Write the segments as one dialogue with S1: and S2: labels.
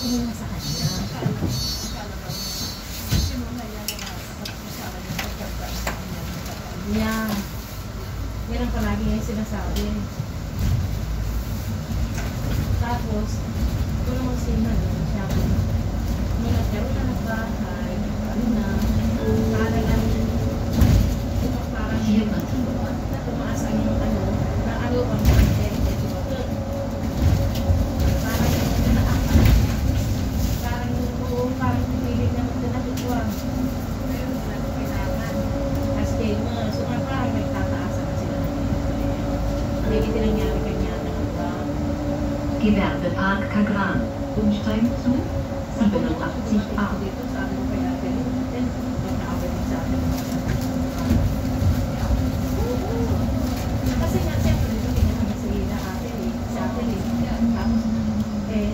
S1: tumingin na sa kanya. Niya. Yan ang palagi niya sinasabi. Tapos, ito naman si Mano, siya ko. May nagkaroon na ng bahay, ano na, parang ang, ito parang na tumaas ang yung ano, na ano ang content, ito ba? Parang yung parang yung parang pinilit na magdala Pero wala na kailangan. As gamer, so nga parang nagtataasa na sila ng Hindi ito nangyari kanya na ba?
S2: Gewerbepark Kagran. Umsteigen zu 87a.
S1: Dito sabi ko kay ate, then, nag-aaway din sa akin. Kasi nga, siyempre, hindi naman si na ate eh, sa atin eh. Tapos, eh,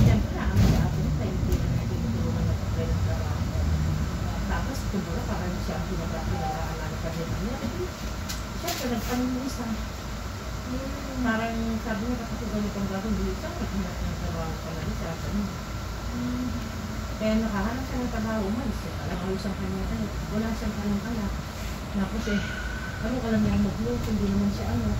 S1: siyempre, ang sa atin, tayo hindi na nagtutulungan na pagkain ng trabaho. Tapos, kumbaga, parang siya ang pa din niya. Siyempre, nagpanunisa. Parang sabi niya, kapag ganitong gagawin dito, naghanap ng trabaho pala dito. Sabi niya, kaya nakahanap siya ng trabaho, umalis siya. Alam, ayos kanya anak. Wala siyang kanyang anak. Tapos eh, ano ka lang niya magluto, hindi naman siya ano.